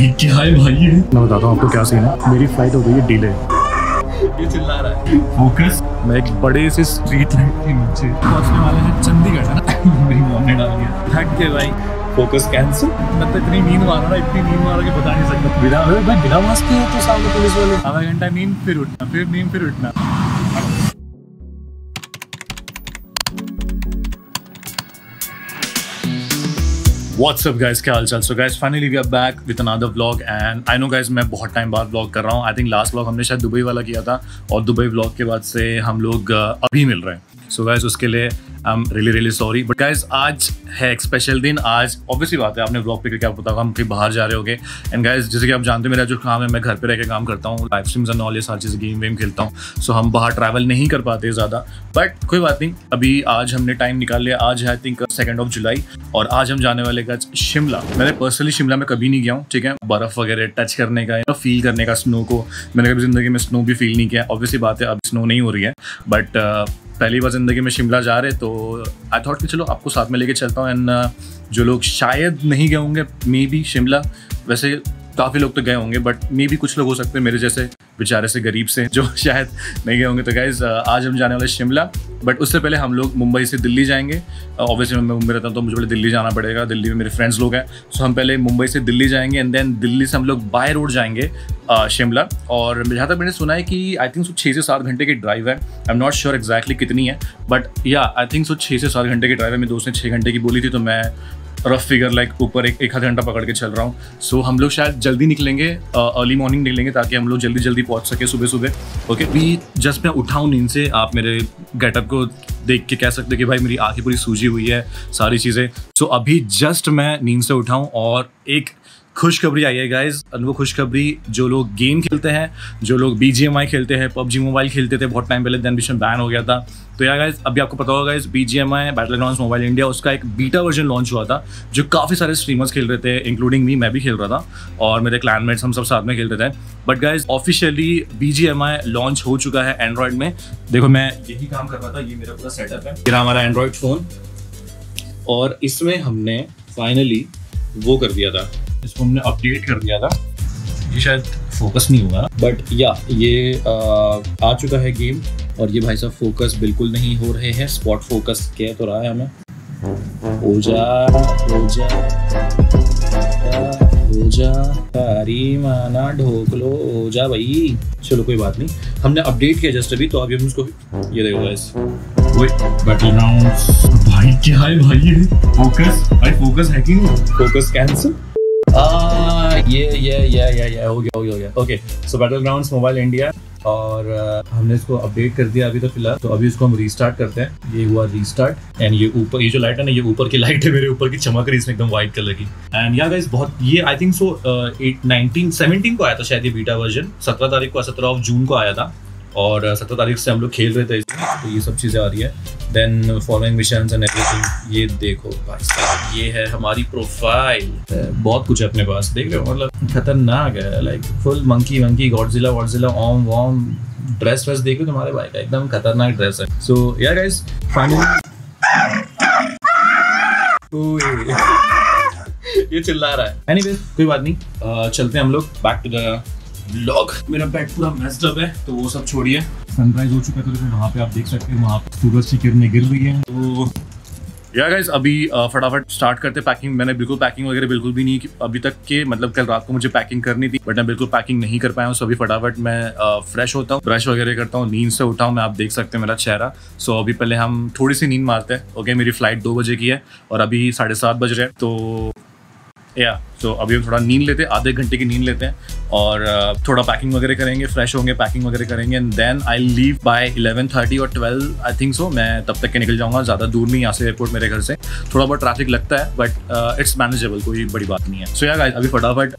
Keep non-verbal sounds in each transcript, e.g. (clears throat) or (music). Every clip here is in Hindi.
भाई क्या है भाई ये? मैं बताता हूँ आपको क्या सीन है। मेरी फ़्लाइट हो गई है डिले ये चिल्ला रहा है। फोकस मैं एक बड़े से स्ट्रीट लाइट के नीचे। पहुँचने वाले हैं चंडीगढ़ है ना? मेरी मॉम ने डाल दिया। थक के भाई। फोकस कैंसिल मैं तो इतनी नींद मारा ना इतनी नींद मारा कि बता नहीं सकता। बिना भाई बिना मास्क के तो सामने पुलिस वाले। आधा घंटा नींद फिर उठना फिर नींद फिर उठना। What's up guys क्या हालचाल so guys finally we are back with another vlog and I know guys मैं बहुत टाइम बाद vlog कर रहा हूँ I think last vlog हमने शायद दुबई वाला किया था और दुबई vlog के बाद से हम लोग uh, अभी मिल रहे हैं सो गाइज़ उसके लिए I am really really sorry but guys आज है एक स्पेशल दिन आज ऑब्वियसली बात है आपने ब्लॉग पे क्या पता हम कहीं बाहर जा रहे होगे एंड गाइज़ जैसे कि आप जानते हो मेरा जो काम है मैं घर पे रह के काम करता हूँ लाइव स्ट्रीम्स एंड ऑल ये सारी चीज़ें गेम वेम खेलता हूँ सो so हम बाहर ट्रैवल नहीं कर पाते ज़्यादा बट कोई बात नहीं अभी आज हमने टाइम निकाल लिया आज है I think second of July और आज हम जाने वाले का शिमला मैंने पर्सनली शिमला में कभी नहीं गया हूँ ठीक है बर्फ़ वगैरह टच करने का फील करने का स्नो को. मैंने कभी ज़िंदगी में स्नो भी फील नहीं किया. ऑब्वियसली बात है अब स्नो नहीं हो रही है। बट पहली बार ज़िंदगी में शिमला जा रहे तो आई थॉट कि चलो आपको साथ में लेके चलता हूँ। एंड जो लोग शायद नहीं गए होंगे मे बी शिमला। वैसे काफ़ी लोग तो गए होंगे बट मे भी कुछ लोग हो सकते हैं मेरे जैसे बेचारे से गरीब से, जो (laughs) शायद नहीं गए होंगे। तो गाइज़ आज हम जाने वाले शिमला बट उससे पहले हम लोग मुंबई से दिल्ली जाएँगे। ऑब्वियसली मैं मुंबई रहता हूँ तो मुझे पहले दिल्ली जाना पड़ेगा। दिल्ली में मेरे फ्रेंड्स लोग हैं। सो हम पहले मुंबई से दिल्ली जाएँगे एंड देन दिल्ली से हम लोग बाय रोड जाएँगे शिमला। और जहाँ तक मैंने सुना है कि आई थिंक सो छः से सात घंटे की ड्राइव है। I am not sure exactly कितनी है बट या आई थिंक सो छः से सात घंटे की ड्राइव है। मेरे दोस्त ने छः घंटे की बोली थी तो मैं रफ फिगर लाइक ऊपर एक एक आधा घंटा पकड़ के चल रहा हूँ। सो so, हम लोग शायद जल्दी निकलेंगे अर्ली मॉर्निंग निकलेंगे ताकि हम लोग जल्दी जल्दी पहुँच सके सुबह सुबह ओके भी जस्ट मैं उठाऊँ नींद से आप मेरे गेटअप को देख के कह सकते कि भाई मेरी आँखें पूरी सूजी हुई है सारी चीज़ें। सो so, अभी जस्ट मैं नींद से उठाऊँ और एक खुशखबरी आई है गाइज़ और वो खुशखबरी जो लोग गेम खेलते हैं, जो लोग बी जी एम आई खेलते हैं, पबजी मोबाइल खेलते थे बहुत टाइम पहले देन में बैन हो गया था. तो यार गाइज़ अभी आपको पता होगा guys B G M I battle ground mobile India उसका एक बीटा वर्जन लॉन्च हुआ था, जो काफ़ी सारे स्ट्रीमर्स खेल रहे थे इंक्लूडिंग मी मैं भी खेल रहा था, और मेरे क्लैनमेट्स हम सब साथ में खेल रहे थे. But guys officially B G M I launch हो चुका है एंड्रॉयड में. देखो, मैं यही काम कर रहा था, ये मेरा पूरा सेटअप है. मेरा हमारा एंड्रॉयड फ़ोन और इसमें हमने फाइनली वो कर दिया था. इसको हमने अपडेट कर दिया था। ये शायद फोकस नहीं हुआ बट या ये आ, आ चुका है गेम और ये भाई साहब फोकस बिल्कुल नहीं हो रहे हैं। स्पॉट फोकस कह तो रहा है हमें। हो जा हो जा हो तारी माना ढोक लो हो जा भाई। चलो कोई बात नहीं। हमने अपडेट किया जस्ट अभी तो अभी हम उसको ये देखो गाइस बैटल ग्राउंड्स भाई क्या है भाई? ये फोकस भाई फोकस है कि नहीं? फोकस कैंसिल ये ये ये ये ये हो गया हो गया हो गया. Okay so battle grounds mobile India और uh, हमने इसको अपडेट कर दिया अभी तो फ़िलहाल. तो अभी इसको हम रीस्टार्ट करते हैं. ये हुआ रीस्टार्ट एंड ये ऊपर ये जो लाइट है ना ये ऊपर की लाइट है मेरे ऊपर की चमक रही इसमें एकदम व्हाइट कलर की. एंड या गाइस बहुत ये I think so at nineteen seventeen को आया था शायद ये बीटा वर्जन सत्रह तारीख को सत्रह ऑफ़ जून को आया था. और सत्रह तारीख से हम लोग खेल रहे थे तो ये सब चीज़ें आ रही है। Then following mission and everything ये देखो भाई साहब ये है हमारी प्रोफ़ाइल बहुत कुछ है अपने पास देख रहे हो मतलब खतरनाक है लाइक फुल मंकी वंकी गॉडजिला वॉडजिला ओम वॉम ड्रेस वेस देख तुम्हारे भाई का एकदम खतरनाक ड्रेस है। सो या गाइस फाइनली ये चिल्ला रहा है। एनीवेज कोई बात नहीं uh, चलते हैं हम लोग बैक टू द ब्लॉग मेरा बेड पूरा मेस्ड अप है तो वो सब छोड़िए। सनराइज हो चुका है तो वहाँ पे आप देख सकते हैं, वहाँ सूरज की किरणें गिर रही हैं। तो या गाइस अभी फटाफट स्टार्ट करते पैकिंग मैंने बिल्कुल पैकिंग वगैरह बिल्कुल भी नहीं अभी तक के मतलब कल रात को मुझे पैकिंग करनी थी बट मैं बिल्कुल पैकिंग नहीं कर पाया हूँ। सो अभी फटाफट मैं फ्रेश होता हूँ। ब्रश वगैरह करता हूँ, नींद से उठा हूँ, मैं, आप देख सकते हैं मेरा चेहरा। सो अभी पहले हम थोड़ी सी नींद मारते हैं। ओके मेरी फ़्लाइट दो बजे की है, और अभी साढ़े सात बज रहे हैं तो या तो अभी हम थोड़ा नींद लेते हैं आधे घंटे की नींद लेते हैं और थोड़ा पैकिंग वगैरह करेंगे फ्रेश होंगे पैकिंग वगैरह करेंगे and then I leave by eleven thirty और ट्वेल्व आई थिंक सो मैं तब तक के निकल जाऊँगा ज़्यादा दूर नहीं यहाँ से एयरपोर्ट मेरे घर से। थोड़ा बहुत ट्रैफ़िक लगता है बट इट्स मैनेजेबल कोई बड़ी बात नहीं है। सो so, यार yeah, अभी फटाफट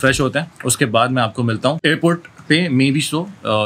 फ्रेश होते हैं उसके बाद मैं आपको मिलता हूँ। एयरपोर्ट पे मे भी शो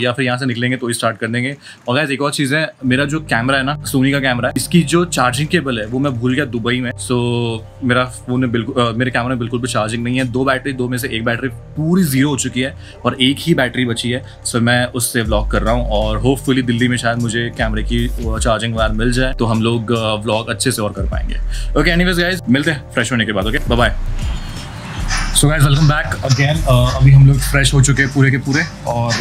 या फिर यहाँ से निकलेंगे तो स्टार्ट कर देंगे। और गैस एक और चीज़ है, मेरा जो कैमरा है ना सोनी का कैमरा है, इसकी जो चार्जिंग केबल है, वो मैं भूल गया दुबई में। सो मेरा फ़ोन में बिल्कुल मेरे कैमरा में बिल्कुल भी चार्जिंग नहीं है। दो बैटरी दो में से एक बैटरी पूरी ज़ीरो हो चुकी है और एक ही बैटरी बची है। सो मैं उससे ब्लॉग कर रहा हूँ और होपफुली दिल्ली में शायद मुझे कैमरे की चार्जिंग वायर मिल जाए तो हम लोग ब्लॉग अच्छे से और कर पाएँगे। ओके एनीवेज गाइज़ मिलते हैं फ्रेश होने के बाद okay bye so guys welcome back again अभी हम लोग फ्रेश हो चुके हैं पूरे के पूरे और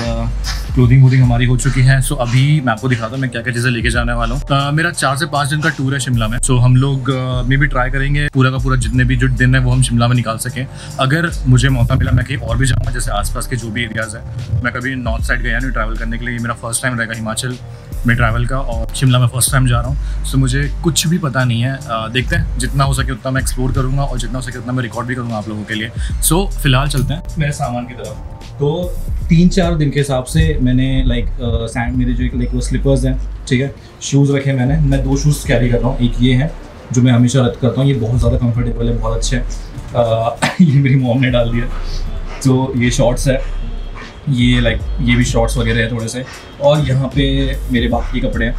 क्लोथिंग वोथिंग हमारी हो चुकी है। सो so, अभी मैं आपको दिखाता हूँ मैं क्या क्या चीज़ें लेके जाने वाला हूँ। Uh, मेरा चार से पाँच दिन का टूर है शिमला में। सो so, हम लोग मे भी ट्राई करेंगे पूरा का पूरा जितने भी जो दिन है वो हम शिमला में निकाल सकें। अगर मुझे मौका मिला मैं कहीं और भी जाऊँगा जैसे आसपास के जो भी एरियाज़ है। मैं कभी नॉर्थ साइड गया नहीं ट्रैवल करने के लिए। मेरा फ़र्स्ट टाइम रहेगा हिमाचल। में ट्रैवल का और शिमला में फ़र्स्ट टाइम जा रहा हूँ। सो मुझे कुछ भी पता नहीं है। आ, देखते हैं। जितना हो सके उतना मैं एक्सप्लोर करूँगा और जितना हो सके उतना मैं रिकॉर्ड भी करूँगा आप लोगों के लिए। सो फ़िलहाल चलते हैं। मेरे सामान की तरफ़। तो तीन चार दिन के हिसाब से मैंने लाइक सैंड मेरे जो लाइक वो स्लीपर्स हैं ठीक है? शूज़ रखे मैंने। मैं दो शूज़ कैरी कर रहा हूँ। एक ये है जो मैं हमेशा रद्द करता हूँ। ये बहुत ज़्यादा कंफर्टेबल है बहुत अच्छे है। (laughs) ये मेरी मॉम ने डाल दिया। तो ये शॉर्ट्स है। ये लाइक ये भी शॉर्ट्स वगैरह है थोड़े से। और यहाँ पे मेरे बाप के कपड़े हैं।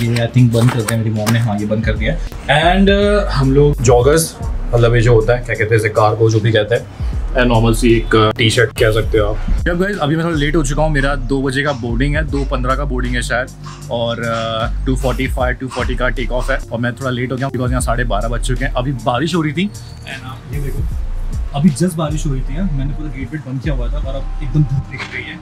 ये आई थिंक बंद करते हैं मेरी मॉम ने। हाँ ये बंद कर दिया। एंड uh, हम लोग जॉगर्स मतलब ये जो होता है क्या कहते हैं इसे कार्गो जो भी कहते हैं एंड नॉर्मल सी एक टी uh, शर्ट कह सकते हो आप। जब गाइज़ अभी मैं थोड़ा लेट हो चुका हूँ मेरा दो बजे का बोर्डिंग है दो पंद्रह का बोर्डिंग है शायद और two forty five two forty का टेक ऑफ़ है। और मैं थोड़ा लेट हो गया बिकॉज़ यहाँ साढ़े बारह बज चुके हैं। अभी बारिश हो रही थी एंड आप ये देखो अभी जस्ट बारिश हो रही थी मैंने पूरा गेट वेट बंद किया हुआ था और अब एकदम धूप निकल गई है।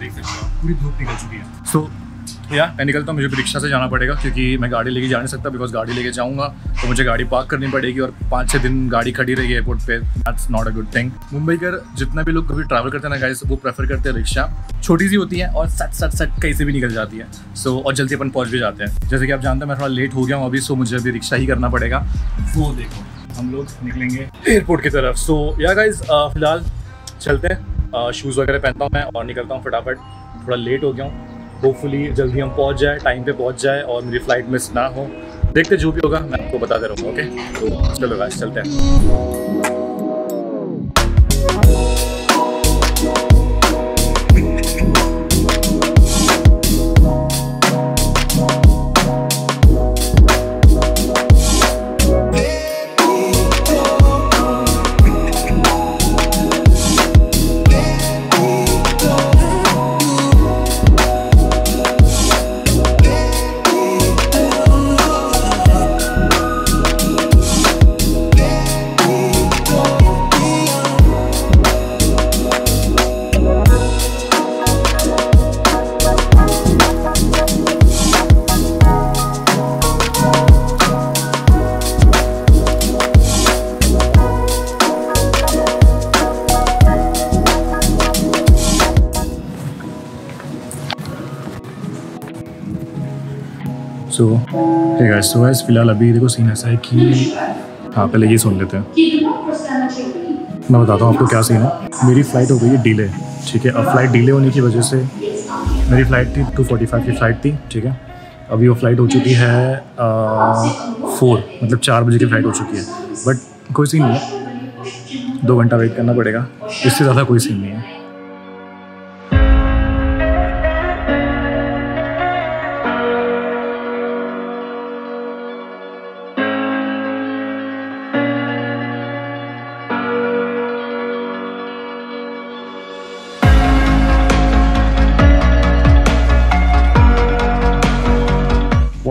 देख सकते हो पूरी धूप निकल चुकी है। सो so, या मैं निकलता हूँ मुझे भी रिक्शा से जाना पड़ेगा क्योंकि मैं गाड़ी लेके जा नहीं सकता बिकॉज़ गाड़ी लेके जाऊँगा तो मुझे गाड़ी पार्क करनी पड़ेगी और पाँच छः दिन गाड़ी खड़ी रहेगी एयरपोर्ट पे। That's not a good thing Mumbai कर जितना भी लोग कभी ट्रैवल करते हैं ना गाइस वो प्रेफर करते हैं रिक्शा। छोटी सी होती है और सट सट सट कहीं से भी निकल जाती है। सो so, और जल्दी अपन पहुँच भी जाते हैं। जैसे कि आप जानते हैं मैं थोड़ा लेट हो गया हूँ अभी सो मुझे अभी रिक्शा ही करना पड़ेगा। वो देखो। हम लोग निकलेंगे। एयरपोर्ट की तरफ़। सो या गाइज़ फ़िलहाल चलते हैं। शूज़ वगैरह पहनता हूँ मैं और निकलता हूँ फटाफट। थोड़ा लेट हो गया हूँ। होपफुली जल्दी हम पहुँच जाए टाइम पे पहुँच जाए और मेरी फ़्लाइट मिस ना हो। देखते जो भी होगा, मैं आपको बताते रहूँगा ओके तो चलो गाइज़ चलते हैं। है गाइस सो गाइस फ़िलहाल अभी देखो सीन ऐसा है कि हाँ पहले ये सुन लेते हैं। मैं बताता हूँ आपको क्या सीन है। मेरी फ़्लाइट हो गई है डिले ठीक है? अब फ़्लाइट डिले होने की वजह से मेरी फ़्लाइट थी टू फोर्टी फाइव की फ़्लाइट थी, ठीक है? अभी वो फ़्लाइट हो चुकी है फोर मतलब चार बजे की फ़्लाइट हो चुकी है। बट कोई सीन नहीं है। दो घंटा वेट करना पड़ेगा। इससे ज़्यादा कोई सीन नहीं है।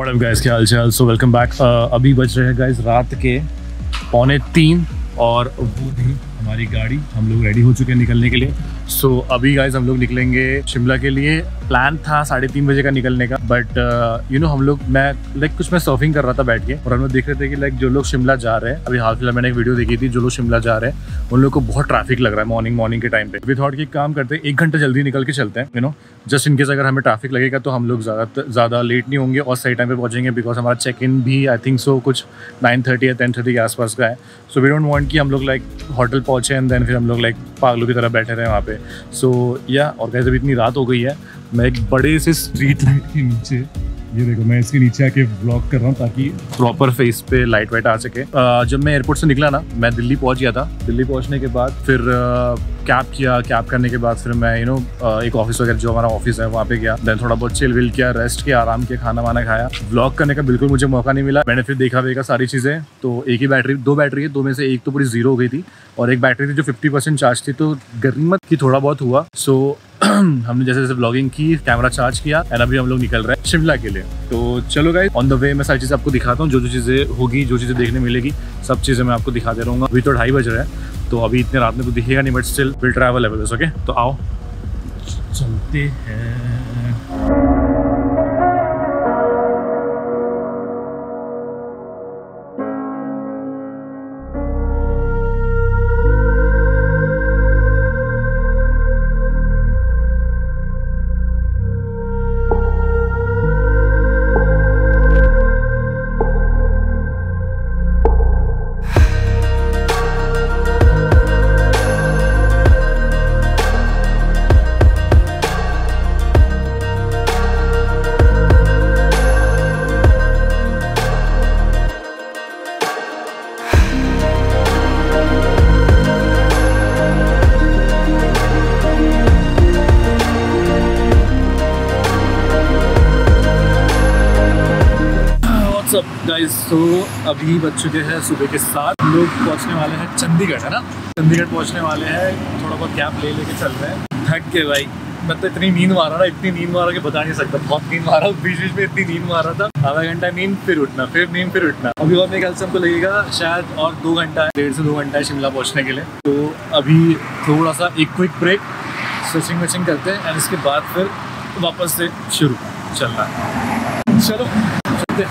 व्हाट गाइस क्या हाल चाल सो वेलकम बैक अभी बज रहे हैं गाइस रात के पौने तीन और वो थी हमारी गाड़ी हम लोग रेडी हो चुके हैं निकलने के लिए। सो so, अभी गाइज़ हम लोग निकलेंगे शिमला के लिए प्लान था साढ़े तीन बजे का निकलने का बट यू नो हम लोग, मैं लाइक कुछ मैं सर्फिंग कर रहा था बैठ के, और हम लोग देख रहे थे कि लाइक जो लोग शिमला जा रहे हैं, अभी हाल फ़िलहाल मैंने एक वीडियो देखी थी, जो लोग शिमला जा रहे हैं, उन लोग को बहुत ट्रैफ़िक लग रहा है मॉर्निंग मॉर्निंग के टाइम पे। वी थॉट की काम करते हैं, एक घंटा जल्दी निकल के चलते हैं यू नो जस्ट इनकेस अगर हमें ट्रैफ़िक लगेगा तो हम लोग ज़्यादा ज़्यादा लेट नहीं होंगे, और सही टाइम पे पहुँचेंगे बिकॉज़ हमारा चेक इन भी आई थिंक सो कुछ नाइन थर्टी या टेन थर्टी के आसपास का है। सो वी डोंट वांट कि हम लोग लाइक होटल पहुँचे एंड देन फिर हम लोग लाइक पागलों की तरह बैठे रहे वहाँ पे। सो या और कैसे भी इतनी रात हो गई है मैं एक बड़े से स्ट्रीट लाइट के नीचे, ये देखो, मैं इसके नीचे आके ब्लॉक कर रहा हूँ ताकि प्रॉपर फेस पे लाइट वाइट आ सके। जब मैं एयरपोर्ट से निकला ना, मैं दिल्ली पहुँच गया था। दिल्ली पहुँचने के बाद फिर कैब किया कैब करने के बाद फिर मैं यू नो एक ऑफ़िस वगैरह, जो हमारा ऑफ़िस है, वहाँ पे गया। देन थोड़ा बहुत चिल विल किया रेस्ट किया, आराम किया खाना वाना खाया। ब्लॉक करने का बिल्कुल मुझे मौका नहीं मिला। मैंने फिर देखा वेगा सारी चीज़ें तो एक ही बैटरी दो बैटरी है, दो में से एक तो पूरी ज़ीरो हो गई थी। और एक बैटरी थी जो फिफ्टी चार्ज थी तो गर्मी की थोड़ा बहुत हुआ। सो (clears throat) हमने जैसे जैसे ब्लॉगिंग की कैमरा चार्ज किया एंड अभी हम लोग निकल रहे हैं शिमला के लिए। तो चलो गाइस ऑन द वे मैं सारी चीज़ें आपको दिखाता हूँ, जो जो चीज़ें होगी, जो चीज़ें देखने मिलेगी, सब चीज़ें मैं आपको दिखा दिखाते हूँ अभी तो ढाई बज रहा है तो अभी इतने रात में तो दिखेगा नहीं बट स्टिल विल ट्रैवल है ओके तो आओ, चलते हैं। गाइस तो अभी बज चुके हैं सुबह के साथ लोग पहुँचने वाले हैं चंडीगढ़, है ना? चंडीगढ़ पहुँचने वाले हैं, थोड़ा बहुत कैब ले लेके चल रहे हैं। थक के भाई। मैं तो इतनी नींद मारा ना, इतनी नींद मारा कि बता नहीं सकता। बहुत नींद मारा बीच बीच में इतनी नींद मारा था। आधा घंटा नींद, फिर उठना, फिर नींद, फिर उठना। अभी और मेरे ख्याल से हमको लगेगा शायद और दो घंटा, डेढ़ से दो घंटा है शिमला पहुँचने के लिए। तो अभी थोड़ा सा एक क्विक ब्रेक स्ट्रेचिंग वेचिंग करते हैं एंड इसके बाद फिर वापस से शुरू, चलना। चलो, चलते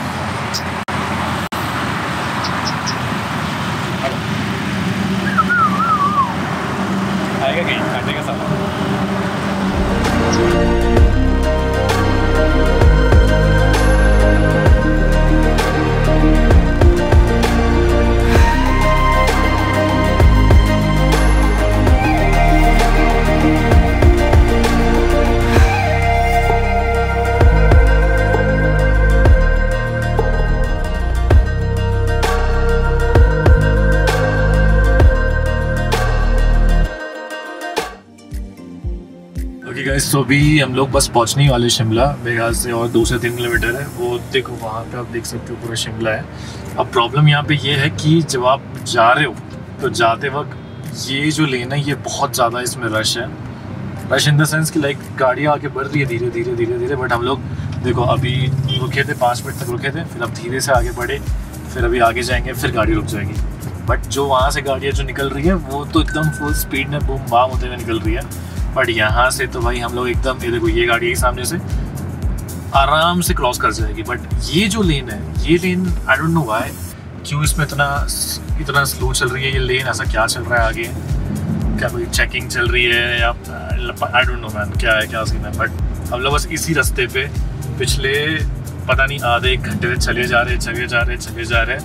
तो अभी हम लोग बस पहुँचने ही वाले शिमला। ख्याल से और दो से तीन किलोमीटर है। वो देखो, वहाँ पे आप देख सकते हो पूरा शिमला है। अब प्रॉब्लम यहाँ पे ये है कि जब आप जा रहे हो तो जाते वक्त ये जो लेन है, ये बहुत ज़्यादा इसमें रश है। रश इन द सेंस कि लाइक गाड़ियाँ आगे बढ़ रही है धीरे धीरे धीरे धीरे बट हम लोग देखो, अभी रुके थे पाँच मिनट तक रुके थे, फिर अब धीरे से आगे बढ़े, फिर अभी आगे जाएँगे, फिर गाड़ी रुक जाएगी। बट जो वहाँ से गाड़ियाँ जो निकल रही है, वो तो एकदम फुल स्पीड में बूम बाम होते हुए निकल रही है। बट यहाँ से तो भाई हम लोग एकदम, ये देखो, ये गाड़ी है सामने से। आराम से क्रॉस कर जाएगी बट ये जो लेन है, ये lane I don't know why क्यों इसमें इतना इतना स्लो चल रही है, ये लेन ऐसा क्या चल रहा है आगे? क्या कोई चेकिंग चल रही है या आई डोंट नो मैन क्या है, क्या सीन है? बट हम लोग बस इसी रास्ते पे पिछले, पता नहीं, आधे एक घंटे से चले जा रहे, चले जा रहे, चले जा रहे।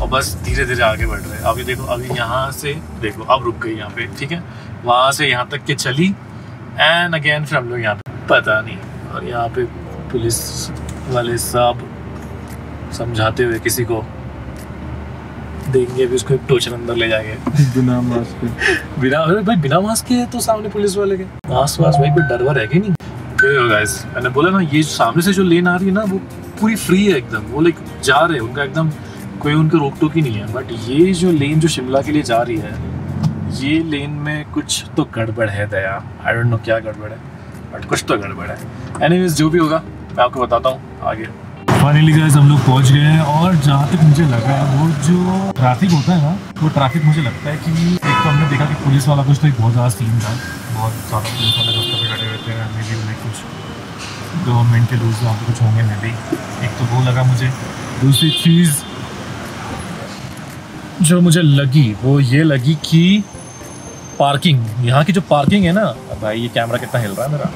और बस धीरे धीरे आगे बढ़ रहे हैं। अभी देखो अभी यहाँ से देखो अब रुक गई यहाँ पे ठीक है? वहाँ से यहाँ तक के चली एंड अगेन फिर हम लोग यहाँ पे पता नहीं। और यहाँ पे पुलिस वाले साहब समझाते हुए किसी को देंगे अभी उसको एक टोचन अंदर ले जाएँगे। बिना मास्क के। (laughs) बिना अरे भाई बिना मास्क के है तो सामने पुलिस वाले के। मास्क वास्क भाई कोई डर वर है कि नहीं? गाइस मैंने बोला ना ये सामने से जो लेन आ रही है ना वो पूरी फ्री है एकदम। वो लाइक जा रहे हैं उनका एकदम कोई उनका रोक टोक ही नहीं है बट ये जो लेन जो शिमला के लिए जा रही है, ये लेन में कुछ तो गड़बड़ है दया। आई डोंट नो क्या गड़बड़ है बट कुछ तो गड़बड़ है। एनीवेज जो भी होगा, मैं आपको बताता हूँ आगे। फाइनली गाइस हम लोग पहुँच गए हैं और जहाँ तक मुझे लगा वो जो ट्रैफ़िक होता है ना, वो ट्रैफ़िक मुझे लगता है कि एक तो हमने देखा कि पुलिस वाला कुछ तो एक बहुत ज़्यादा सीन था, बहुत ज़्यादा पुलिस वाले रास्ते पे खड़े रहते हैं मे बी उन्हें कुछ गवर्नमेंट के रूल्स वहाँ पे कुछ होंगे मे बी एक तो वो लगा मुझे। दूसरी चीज़ जो मुझे लगी वो ये लगी कि पार्किंग यहाँ की जो पार्किंग है ना भाई ये कैमरा कितना हिल रहा है मेरा।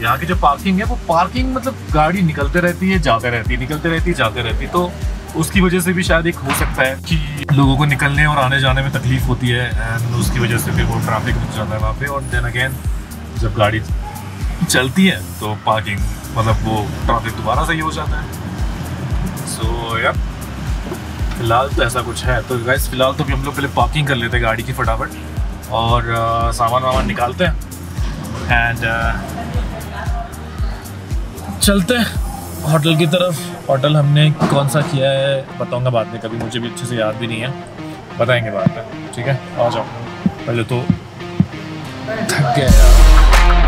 यहाँ की जो पार्किंग है वो पार्किंग मतलब गाड़ी निकलते रहती है जाते रहती है निकलते रहती है जाते रहती है तो उसकी वजह से भी शायद एक हो सकता है कि लोगों को निकलने और आने जाने में तकलीफ़ होती है एंड उसकी वजह से फिर वो ट्रैफ़िक रुक जाता है वहाँ पे और देन अगेन जब गाड़ी चलती है तो पार्किंग मतलब वो ट्रैफ़िक दोबारा सही हो जाता है। सो so, यार फ़िलहाल तो ऐसा कुछ है। तो गैस फ़िलहाल तो भी हम लोग पहले पार्किंग कर लेते हैं गाड़ी की फटाफट और uh, सामान वामान निकालते हैं एंड चलते हैं होटल की तरफ़। होटल हमने कौन सा किया है बताऊँगा बाद में कभी मुझे भी अच्छे से याद भी नहीं है। बताएँगे बाद में ठीक है? आ जाओ। पहले तो थक गया यार।